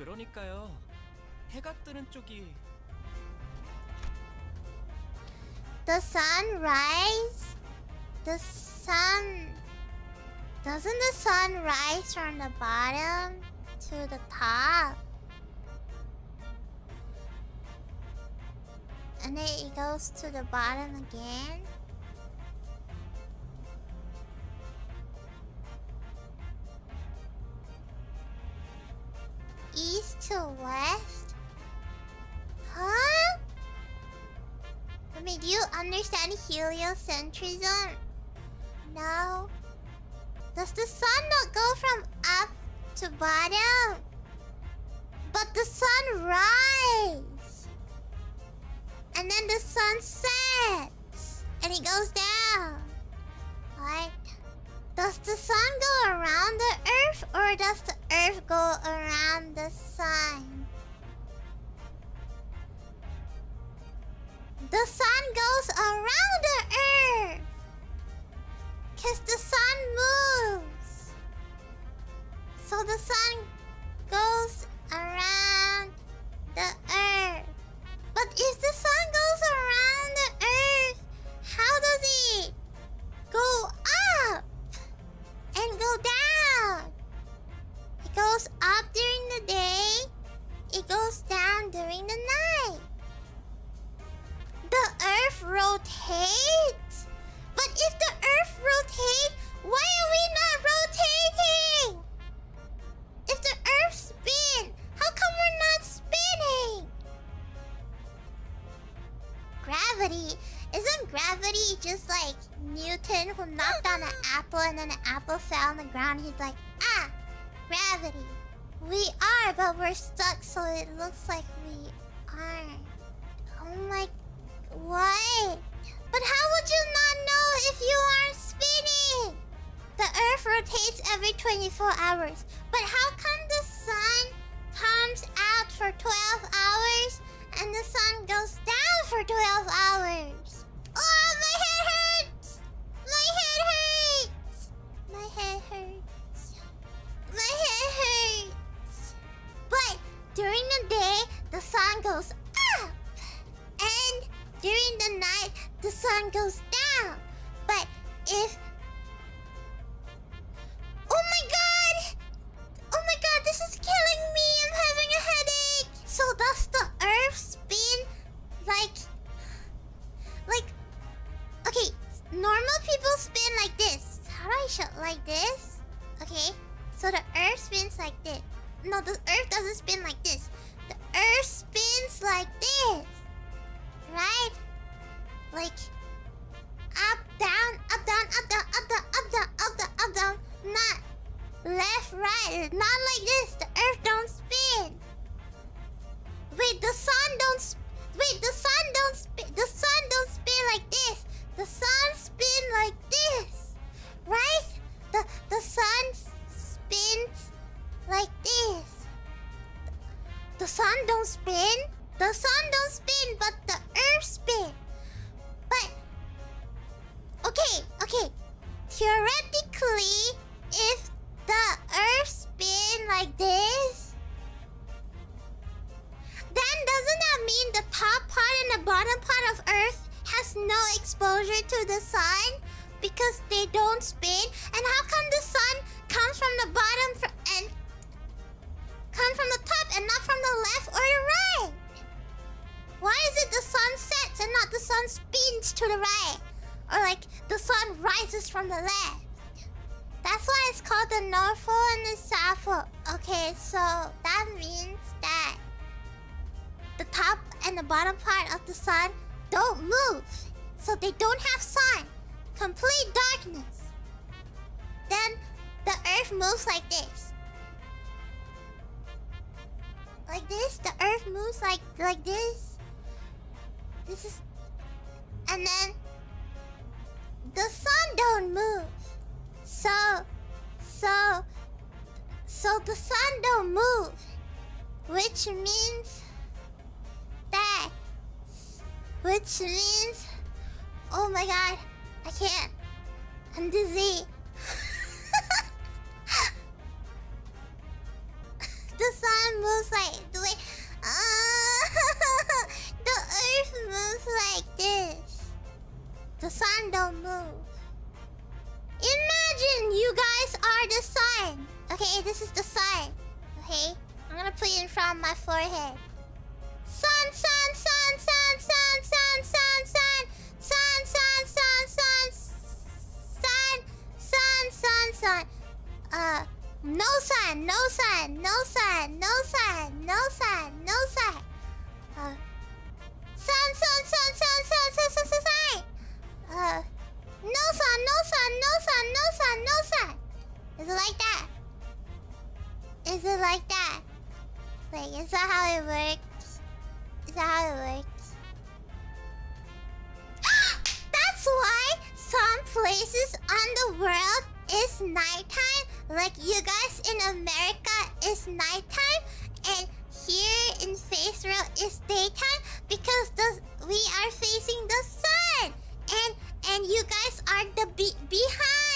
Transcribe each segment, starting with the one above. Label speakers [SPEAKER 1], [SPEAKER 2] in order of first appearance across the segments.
[SPEAKER 1] 그러니까요. 해가 뜨는 쪽이
[SPEAKER 2] The sun rise. The sun. Doesn't the sun rise from the bottom to the top? And then it goes to the bottom again? To west? Huh? I mean, do you understand heliocentrism? No. Does the sun not go from up to bottom? But the sun rise. And then the sun sets. And it goes down. Right? Does the sun go around the earth or does the earth go around the sun? The sun goes around the earth. Cause the sun moves. So the sun goes up during the day, it goes down during the night. The earth rotates? But if the earth rotates, why are we not rotating? If the earth spin, how come we're not spinning? Gravity. Isn't gravity just like Newton who knocked on an apple and then an apple fell on the ground? He's like, ah, gravity. We are, but we're stuck, so it looks like we aren't. Oh my what? But how would you not know if you aren't spinning? The Earth rotates every 24 hours. But how come the sun comes out for 12 hours and the sun goes down for 12 hours? During the night, the sun goes down. But if. Oh my god! Oh my god, this is killing me! I'm having a headache! So does the earth spin like. Like. Okay, normal people spin like this. How do I show? Like this? Okay, so the earth spins like this. No, the earth doesn't spin like this. The earth spins like this right? Like up, down, up, down, up, down, up, down, up, down, up, down, up, down. Not left, right. Not like this. The earth don't spin. Wait, the sun don't. Sp- Wait, the sun don't spin. The sun don't spin like this. The sun spin like this, okay. Theoretically, if the earth spin like this, then doesn't that mean the top part and the bottom part of earth has no exposure to the sun because they don't spin? And how come the sun comes from the bottom and comes from the top and not from the left or the right? Why is it the sun sets and not the sun spins to the right? Or like the sun rises from the left? That's why it's called the North Pole and the South Pole. Okay, so that means that the top and the bottom part of the sun don't move. So they don't have sun. Complete darkness. Then the earth moves like this. Like this, the earth moves like like this. This is and then the sun don't move. So so so the sun don't move. Which means that which means oh my god, I can't. I'm dizzy. Don't move. Imagine you guys are the sun. Okay, this is the sun. Okay, I'm gonna put it in front of my forehead. Sun, sun, sun, sun, sun, sun, sun, sun, sun, sun, sun, sun, sun, sun, sun, sun. Uh, no sun, no sun, no sun, no sun, no sun. How it works? Is that how it works? That's why some places on the world is nighttime. Like you guys in America is nighttime, and here in Face is daytime because the we are facing the sun, and and you guys are the be- behind.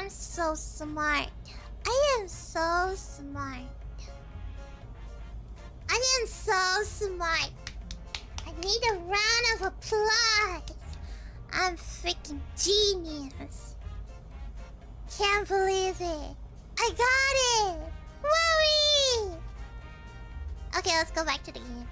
[SPEAKER 2] I'm so smart. I am so smart. I am so smart. I need a round of applause. I'm freaking genius. Can't believe it. I got it. Wowie! Okay, let's go back to the game.